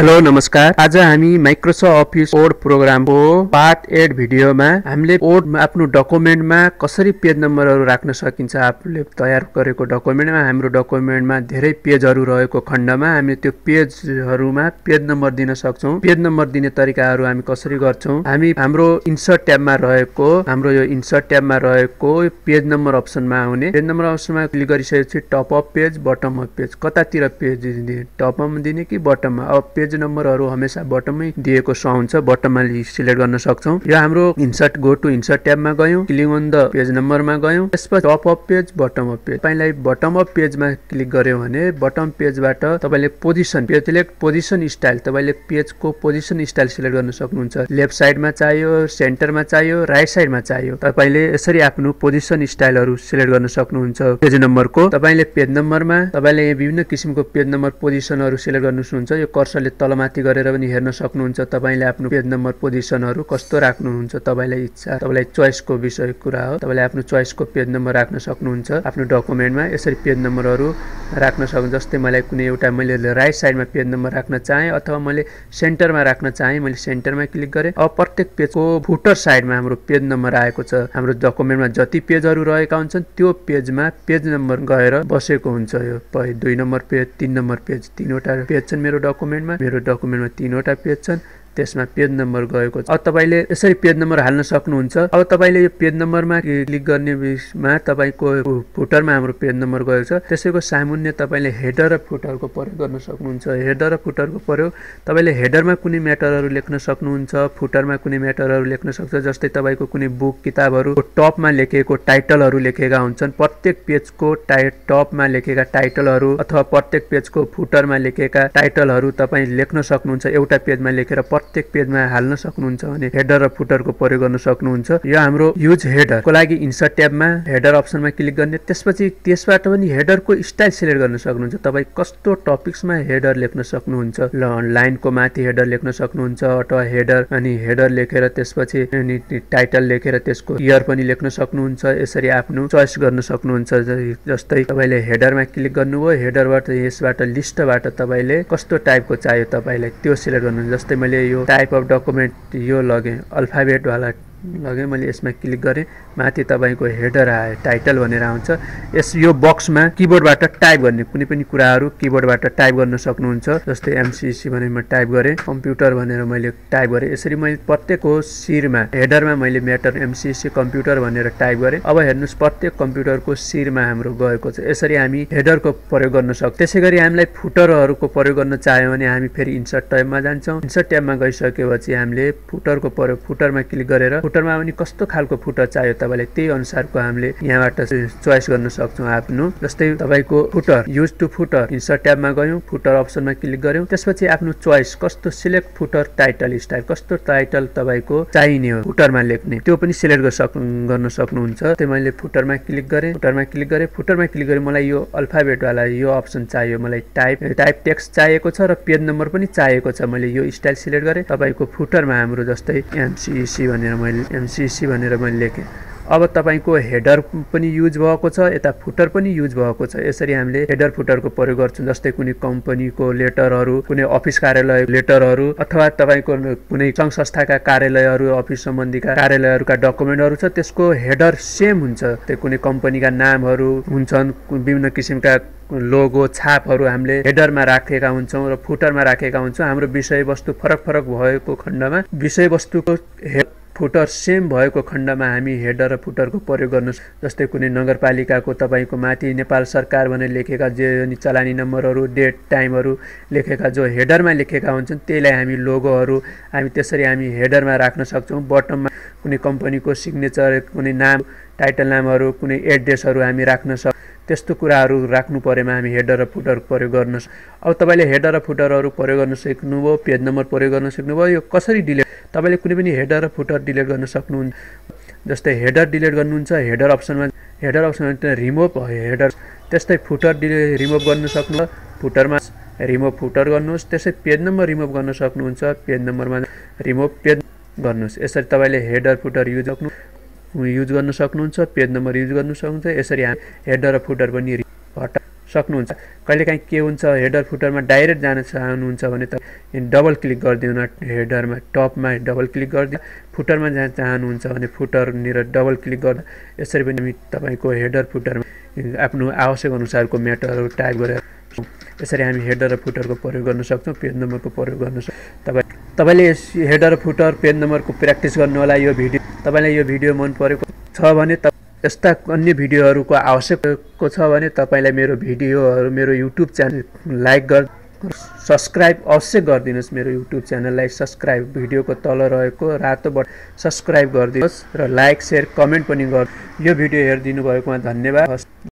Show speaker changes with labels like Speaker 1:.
Speaker 1: Hello नमस्कार। आज हामी माइक्रोसफ्ट अफिस कोड प्रोग्रामको पार्ट एट भिडियोमा हामीले कोड आफ्नो डकुमेन्टमा कसरी पेज नम्बरहरू राख्न सकिन्छ आफूले तयार गरेको डकुमेन्टमा हाम्रो डकुमेन्टमा धेरै पेजहरू रहेको खण्डमा हामी त्यो पेजहरूमा पेज नम्बर दिन सक्छौँ। पेज नम्बर दिने तरिकाहरू हामी कसरी गर्छौँ? हामी हाम्रो इन्सर्ट ट्याबमा रहेको हाम्रो यो इन्सर्ट ट्याबमा रहेको पेज नम्बर अप्सनमा आउने। पेज नम्बर अप्सनमा क्लिक गरिसकेपछि top of page bottom of page कतातिर पेज दिने? टपमा दिने कि बटममा अब पेज नम्बरहरू हमेसा बटममै दिएको सुहाउँछ बटममा सिलेक्ट गर्न सक्छौँ। यो हाम्रो इन्सर्ट गो टु इन्सर्ट ट्याबमा गयौँ। क्लिक अन द पेज नम्बरमा गयौँ। त्यसपछि top of page bottom of page तपाईँलाई बटम अप पेजमा क्लिक गर्यो भने बटम पेजबाट तपाईँले position page select position style तपाईँले पेजको पोजिसन स्टाइल सिलेक्ट गर्न सक्नुहुन्छ। लेफ्ट साइडमा चाहियो सेन्टरमा चाहियो राइट साइडमा चाहियो। तपाईँले यसरी आफ्नो पोजिसन स्टाइलहरू सिलेक्ट गर्न सक्नुहुन्छ। पेज नम्बरको तपाईँले पेज नम्बरमा तपाईँले विभिन्न किसिमको पेज नम्बर पोजिसनहरू सिलेक्ट गर्नु सक्नुहुन्छ। यो कर्सरले तलमाथि गरेर पनि हेर्न सक्नुहुन्छ। तपाईँले आफ्नो पेज नम्बर पोजिसनहरू कस्तो राख्नुहुन्छ? तपाईँलाई इच्छा तपाईँलाई चोइसको विषय कुरा हो। तपाईँले आफ्नो चोइसको पेज नम्बर राख्न सक्नुहुन्छ। आफ्नो डकुमेन्टमा यसरी पेज नम्बरहरू राख्न सक्नु जस्तै मलाई कुनै एउटा मैले राइट साइडमा पेज नम्बर राख्न चाहेँ अथवा मैले सेन्टरमा राख्न चाहेँ मैले सेन्टरमा क्लिक गरेँ। अब प्रत्येक पेजको फुटर साइडमा हाम्रो पेज नम्बर आएको छ। हाम्रो डकुमेन्टमा जति पेजहरू रहेका हुन्छन् त्यो पेजमा पेज नम्बर गएर बसेको हुन्छ यो। दुई नम्बर पेज तिन नम्बर पेज तिनवटा पेज छन् मेरो डकुमेन्टमा। मेरो डकुमेन्टमा तिनवटा पेज छन्। त्यसमा पेज नम्बर गएको छ। अब तपाईँले यसरी पेज नम्बर हाल्न सक्नुहुन्छ। अब तपाईँले यो पेज नम्बरमा क्लिक गर्ने बिचमा तपाईँको फुटरमा हाम्रो पेज नम्बर गएको छ। त्यसैको सामुन्य तपाईँले हेडर र फुटरको प्रयोग गर्न सक्नुहुन्छ। हेडर र फुटरको प्रयोग तपाईँले हेडरमा कुनै म्याटरहरू लेख्न सक्नुहुन्छ फुटरमा कुनै म्याटरहरू लेख्न सक्छ जस्तै तपाईँको कुनै बुक किताबहरू टपमा लेखेको टाइटलहरू लेखेका हुन्छन्। प्रत्येक पेजको टाइ टपमा लेखेका टाइटलहरू अथवा प्रत्येक पेजको फुटरमा लेखेका टाइटलहरू तपाईँ लेख्न सक्नुहुन्छ। एउटा पेजमा लेखेर प्रत्येक पेजमा हाल्न सक्नुहुन्छ भने हेडर र फुटरको प्रयोग गर्न सक्नुहुन्छ। यो हाम्रो युज हेडरको लागि इन्सर्ट ट्याबमा हेडर अप्सनमा क्लिक गर्ने त्यसपछि त्यसबाट पनि हेडरको स्टाइल सिलेक्ट गर्न सक्नुहुन्छ। तपाईँ कस्तो टपिक्समा हेडर लेख्न सक्नुहुन्छ? लाइनको माथि हेडर लेख्न सक्नुहुन्छ अथवा हेडर अनि हेडर लेखेर त्यसपछि अनि टाइटल लेखेर त्यसको इयर पनि लेख्न सक्नुहुन्छ। यसरी आफ्नो चोइस गर्न सक्नुहुन्छ। जस्तै तपाईँले हेडरमा क्लिक गर्नुभयो हेडरबाट यसबाट लिस्टबाट तपाईँले कस्तो टाइपको चाहियो तपाईँलाई त्यो सिलेक्ट गर्नु जस्तै मैले यो टाइप अफ डकुमेन्ट यो लगेँ। अल्फाबेटवाला लगेँ मैले यसमा क्लिक गरेँ। माथि तपाईँको हेडर आयो टाइटल भनेर आउँछ। यस यो बक्समा किबोर्डबाट टाइप गर्ने कुनै पनि कुराहरू किबोर्डबाट टाइप गर्न सक्नुहुन्छ। जस्तै एमसिसी भनेर म टाइप गरेँ कम्प्युटर भनेर मैले टाइप गरेँ। यसरी मैले प्रत्येकको शिरमा हेडरमा मैले म्याटर एमसिसी कम्प्युटर भनेर टाइप गरेँ। अब हेर्नुहोस् प्रत्येक कम्प्युटरको शिरमा हाम्रो गएको छ। यसरी हामी हेडरको प्रयोग गर्न सक्छौँ त्यसै गरी हामीलाई फुटरहरूको प्रयोग गर्न चाह्यौँ भने हामी फेरि इन्सर्ट ट्याबमा जान्छौँ। इन्सर्ट ट्याबमा गइसकेपछि हामीले फुटरको प्रयोग फुटरमा क्लिक गरेर फुटरमा पनि कस्तो खालको फुटर चाहियो तपाईँलाई? त्यही अनुसारको हामीले यहाँबाट चोइस गर्न सक्छौँ आफ्नो। जस्तै तपाईँको footer use to footer insert ट्याबमा गयौँ फुटर अप्सनमा क्लिक गऱ्यौँ। त्यसपछि आफ्नो चोइस कस्तो सिलेक्ट फुटर टाइटल स्टाइल कस्तो टाइटल तपाईँको चाहिने हो फुटरमा लेख्ने। त्यो पनि सिलेक्ट गर्न सक्नुहुन्छ। त्यो मैले फुटरमा क्लिक गरेँ फुटरमा क्लिक गरेँ। फुटरमा क्लिक गरेँ मलाई यो अल्फाबेटवाला यो अप्सन चाहियो। मलाई टाइप टाइप टेक्स्ट चाहिएको छ र पेज नम्बर पनि चाहिएको छ। मैले यो स्टाइल सिलेक्ट गरेँ। तपाईँको फुटरमा हाम्रो जस्तै एमसिसी भनेर मैले एमसिसी भनेर मैले लेखेँ। अब तपाईँको हेडर पनि युज भएको छ यता फुटर पनि युज भएको छ। यसरी हामीले हेडर फुटरको प्रयोग गर्छौँ जस्तै कुनै कम्पनीको लेटरहरू कुनै अफिस कार्यालय लेटरहरू अथवा तपाईँको कुनै सङ्घ संस्थाका कार्यालयहरू अफिस सम्बन्धीका कार्यालयहरूका डकुमेन्टहरू छ त्यसको हेडर सेम हुन्छ। त्यो कुनै कम्पनीका नामहरू हुन्छन् विभिन्न किसिमका लोगो छापहरू हामीले हेडरमा राखेका हुन्छौँ र फुटरमा राखेका हुन्छौँ। हाम्रो विषयवस्तु फरक फरक भएको खण्डमा विषयवस्तुको हे फुटर सेम भएको खण्डमा हामी हेडर र फुटरको प्रयोग गर्नु जस्तै कुनै नगरपालिकाको तपाईँको माथि नेपाल सरकार भनेर लेखेका जे चलानी नम्बरहरू डेट टाइमहरू लेखेका जो हेडरमा लेखेका हुन्छन् त्यहीलाई हामी लोगोहरू हामी त्यसरी हामी हेडरमा राख्न सक्छौँ। बटममा कुनै कम्पनीको सिग्नेचर कुनै नाम टाइटल नामहरू कुनै एड्रेसहरू हामी राख्न सक्छौँ त्यस्तो कुराहरू राख्नु परेमा हामी हेडर र फुटर प्रयोग गर्न अब तपाईँले हेडर र फुटरहरू प्रयोग गर्न सिक्नुभयो पेज नम्बर प्रयोग गर्न सिक्नुभयो यो कसरी डिलिट तपाईँले कुनै पनि हेडर र फुटर डिलिट गर्न सक्नुहुन्छ जस्तै हेडर डिलिट गर्नुहुन्छ हेडर अप्सनमा हेडर अप्सनमा रिमुभ हेडर त्यस्तै फुटर डिले रिमुभ गर्न सक्नु फुटरमा रिमुभ फुटर गर्नुहोस् त्यसै पेज नम्बर रिमुभ गर्न सक्नुहुन्छ पेज नम्बरमा रिमुभ पेज गर्नुहोस् यसरी तपाईँले हेडर फुटर युज गर्नु युज गर्न सक्नुहुन्छ पेज नम्बर युज गर्नु सक्नुहुन्छ यसरी हेडर र फुटर पनि हटा सक्नुहुन्छ। कहिलेकाहीँ के हुन्छ हेडर फुटरमा डाइरेक्ट जान चाहनुहुन्छ भने त डबल क्लिक गरिदिउन हेडरमा टपमा डबल क्लिक गरिदिनु फुटरमा जान चाहनुहुन्छ भने फुटरनिर डबल क्लिक गर्दा यसरी पनि हामी तपाईँको हेडर फुटरमा आफ्नो आवश्यक अनुसारको म्याटरहरू टाइप गरेर यसरी हामी हेडर र फुटरको प्रयोग गर्न सक्छौँ पेज नम्बरको प्रयोग गर्न सक्छौँ। तपाईँ तपाईँले हेडर फुटर पेज नम्बरको प्र्याक्टिस गर्नु होला यो भिडियो तपाईँलाई यो भिडियो मन परेको छ भने त यस्ता अन्य भिडियोहरूको आवश्यकको छ भने तपाईँलाई मेरो भिडियोहरू मेरो युट्युब च्यानल लाइक गर सब्सक्राइब अवश्य गरिदिनुहोस्। मेरो युट्युब च्यानललाई सब्सक्राइब भिडियोको तल रहेको रातो बट सब्सक्राइब गरिदिनुहोस् र लाइक सेयर कमेन्ट पनि गर यो भिडियो हेरिदिनु भएकोमा धन्यवाद।